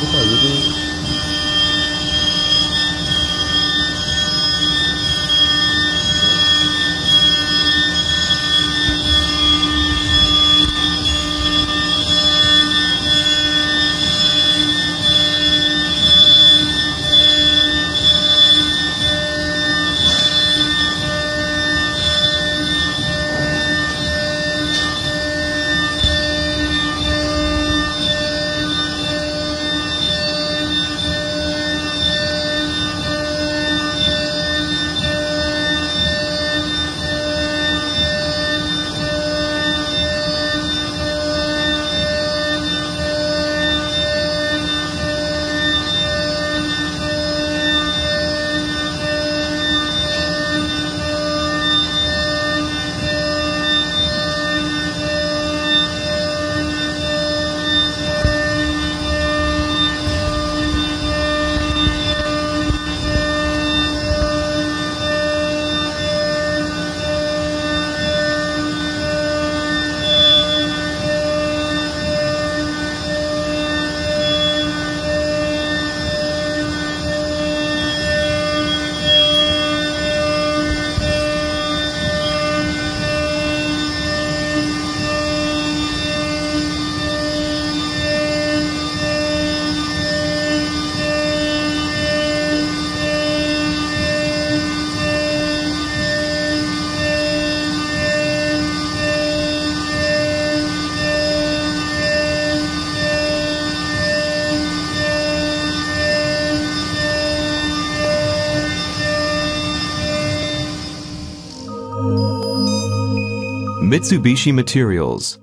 Itu 点 Mitsubishi Materials.